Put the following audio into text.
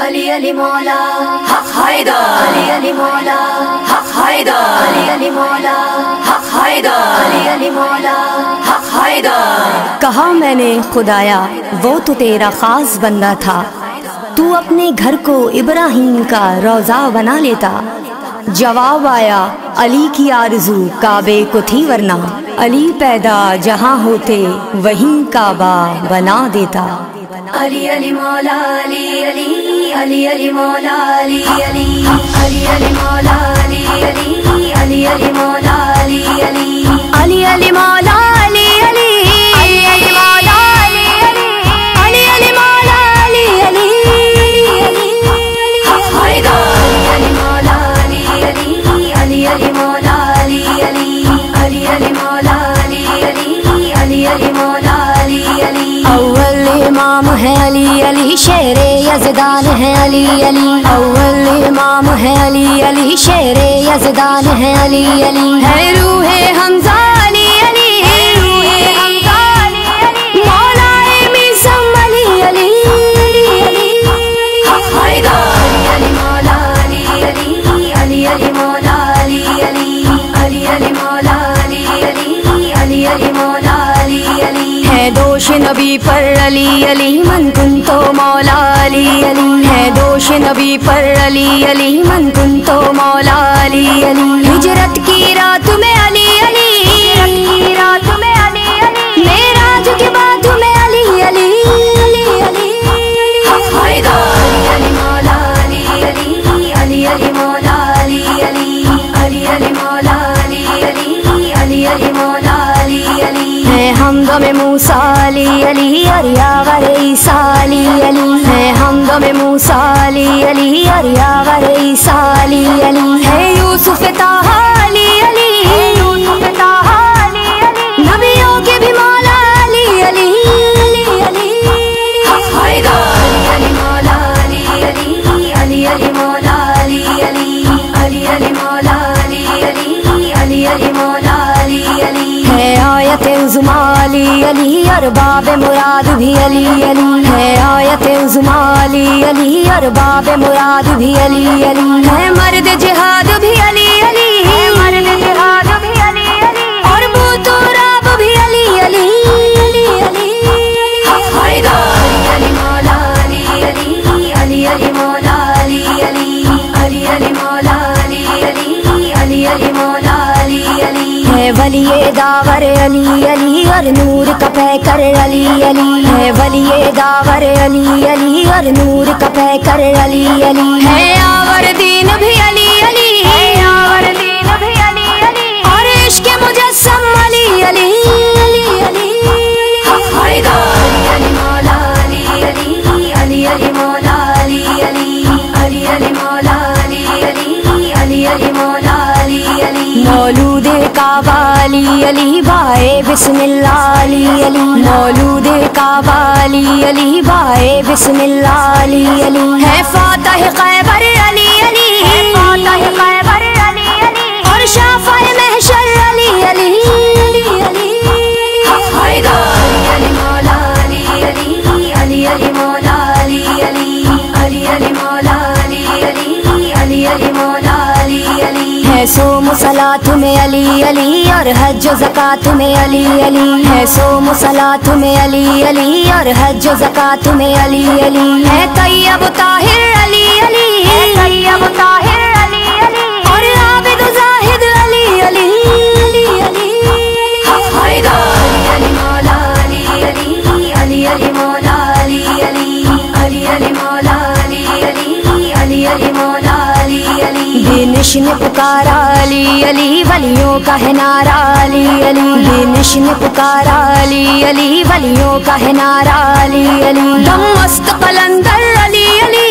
علی علی مولا، حق حیدر۔ علی علی مولا، حق حیدر۔ علی علی مولا، حق حیدر۔ علی علی مولا، حق حیدر۔ کہا میں نے، خدایا، وہ تو تیرا خاص بندہ تھا۔ تو اپنے گھر کو ابراہیم کا روزہ بنا لیتا۔ جواب آیا، علی کی آرزو کعبے کو تھی ورنہ۔ علی پیدا جہاں ہوتے، وہیں کعبہ بنا دیتا۔ علی علی مولا علی علی علی علی مولا علی علی علی علی مولا علی علی علی علی مولا شیر یزدان ہے علی علی اول امام ہے علی علی شیر یزدان ہے علی علی ہے روح حمزہ علی علی روح حمزہ علی علی مولا میسم علی علی حق حیدر علی مولا علی دوش نبی پر علی علی من کن تو مولا علی علی ہے دوش نبی پر علی علی من کن تو مولا علی علی ہجرت کی رات میں علی علی ہجرت رات میں علی علی کے بعد میں علی علی علی علی حق علی مولا علی علی علی علی مولا علی علی علی علی مولا علی علی علی علی مولا علی علی ہے علی علی اریاور عیسیٰ علی علی ہے ہمدم موسیٰ علی علی اریاور عیسیٰ علی عظما علی علی ارباب مراد بھی علی علی ہے آیت عظما علی علی ارباب مراد بھی علی علی ہے مرد جہاد بھی علی داور علی علی اور نور کا پیکر علی علی ہے ولی داور علی علی اور نور کا پیکر علی علی ہے آور دین بھی علی علی۔ بسم اللہ علی علی، مولود کعبہ علی علی، بائے بسم اللہ علی علی۔ ہے فاتح قیبر علی علی، ہے فاتح قیبر سو مسلات میں علی علی، اور حج و زکات میں علی علی۔ ہے سو مسلات میں علی علی، اور حج و زکات میں علی علی۔ ہے طیب طاہر، علی علی۔ ہے طیب نش نے پکارا علی علی ولیوں کا ہے نارا علی علی۔ یہ نش نے پکارا علی علی ولیوں کا ہے نارا علی علی۔ دم مست قلندر، علی علی۔